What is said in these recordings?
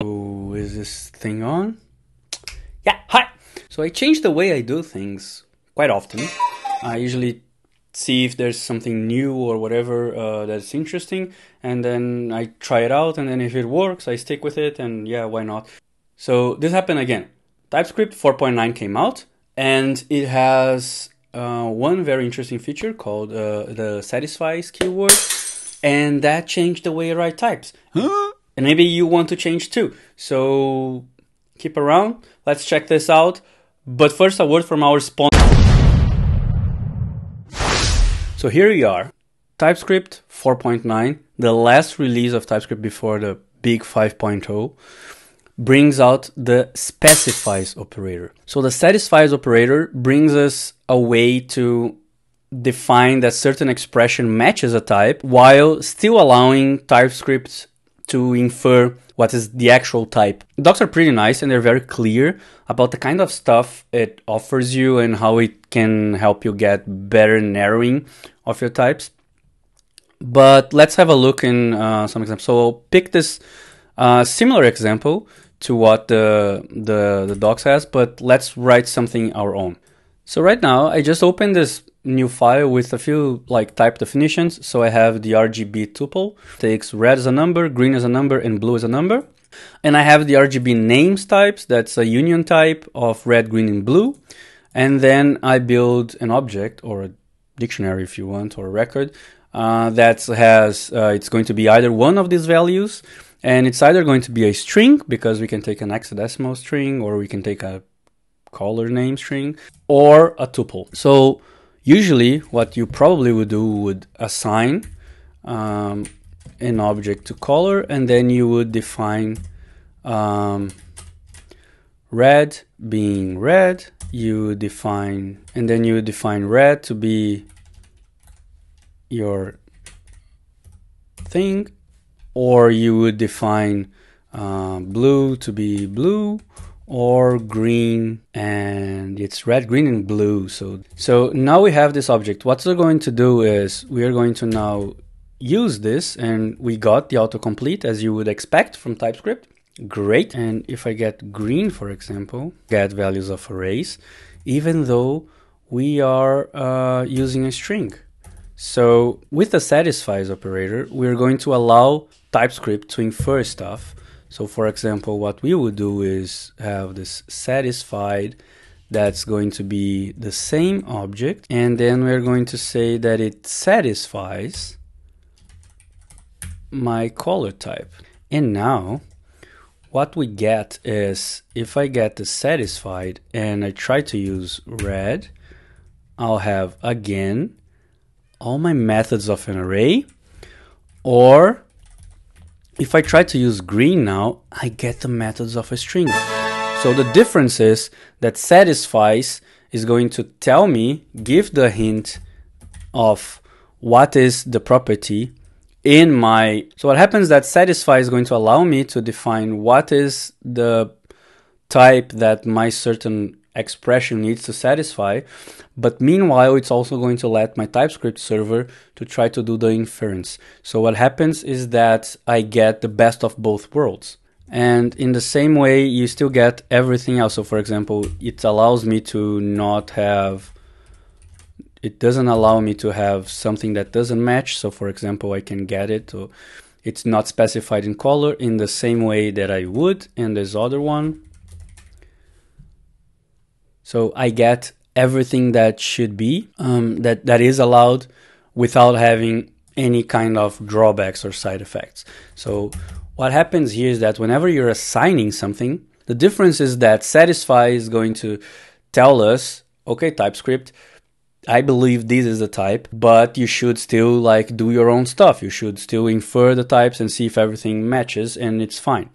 Oh, is this thing on? Yeah, hi! So I change the way I do things quite often. I usually see if there's something new or whatever uh, that's interesting, and then I try it out, and then if it works, I stick with it, and yeah, why not? So this happened again. TypeScript 4.9 came out, and it has uh, one very interesting feature called uh, the satisfies keyword, and that changed the way I write types. Huh? And maybe you want to change too. So keep around. Let's check this out. But first, a word from our sponsor. So here we are. TypeScript 4.9, the last release of TypeScript before the big 5.0, brings out the satisfies operator. So the satisfies operator brings us a way to define that certain expression matches a type while still allowing TypeScript to infer what is the actual type. Docs are pretty nice and they're very clear about the kind of stuff it offers you and how it can help you get better narrowing of your types. But let's have a look in uh, some examples. So I'll pick this uh, similar example to what the, the, the docs has, but let's write something our own. So right now I just opened this new file with a few like type definitions. So I have the RGB tuple, takes red as a number, green as a number, and blue as a number. And I have the RGB names types, that's a union type of red, green, and blue. And then I build an object or a dictionary if you want, or a record uh, that has, uh, it's going to be either one of these values, and it's either going to be a string because we can take an hexadecimal string or we can take a color name string or a tuple. So Usually, what you probably would do would assign um, an object to color, and then you would define um, red being red. You define, and then you define red to be your thing, or you would define uh, blue to be blue, or green and it's red green and blue. So so now we have this object. What we're going to do is we are going to now use this and we got the autocomplete as you would expect from typescript. Great. And if i get green for example get values of arrays even though we are uh, using a string. So with the satisfies operator we're going to allow typescript to infer stuff so for example, what we would do is have this satisfied that's going to be the same object and then we're going to say that it satisfies my color type. And now what we get is if I get the satisfied and I try to use red, I'll have again all my methods of an array or if I try to use green now, I get the methods of a string. So the difference is that satisfies is going to tell me, give the hint of what is the property in my so what happens that satisfy is going to allow me to define what is the type that my certain expression needs to satisfy. But meanwhile, it's also going to let my TypeScript server to try to do the inference. So what happens is that I get the best of both worlds. And in the same way, you still get everything else. So for example, it allows me to not have it doesn't allow me to have something that doesn't match. So for example, I can get it it's not specified in color in the same way that I would in this other one. So I get everything that should be, um, that, that is allowed without having any kind of drawbacks or side effects. So what happens here is that whenever you're assigning something, the difference is that satisfy is going to tell us, okay, TypeScript, I believe this is the type, but you should still like do your own stuff. You should still infer the types and see if everything matches and it's fine.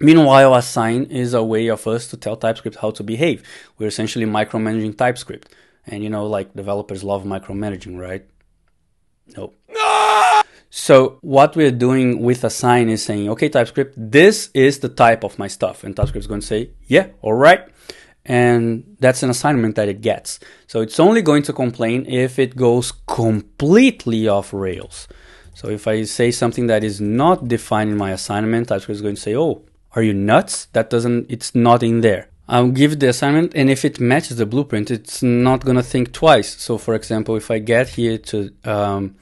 Meanwhile, assign is a way of us to tell TypeScript how to behave. We're essentially micromanaging TypeScript. And you know, like developers love micromanaging, right? No. So what we're doing with assign is saying, okay, TypeScript, this is the type of my stuff. And TypeScript is going to say, yeah, all right. And that's an assignment that it gets. So it's only going to complain if it goes completely off Rails. So if I say something that is not defined in my assignment, TypeScript is going to say, oh, Are you nuts? That doesn't, it's not in there. I'll give the assignment and if it matches the blueprint, it's not gonna think twice. So for example, if I get here to um,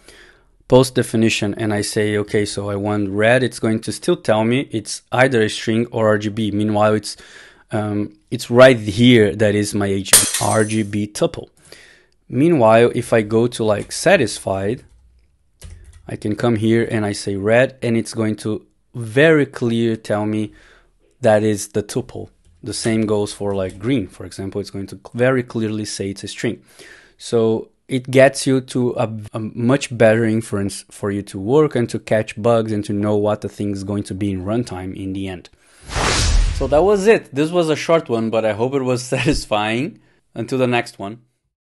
post definition and I say, okay, so I want red, it's going to still tell me it's either a string or RGB. Meanwhile, it's um, it's right here that is my RGB tuple. Meanwhile, if I go to like satisfied, I can come here and I say red and it's going to very clear tell me that is the tuple. The same goes for like green, for example, it's going to very clearly say it's a string. So it gets you to a, a, much better inference for you to work and to catch bugs and to know what the thing is going to be in runtime in the end. So that was it. This was a short one, but I hope it was satisfying. Until the next one.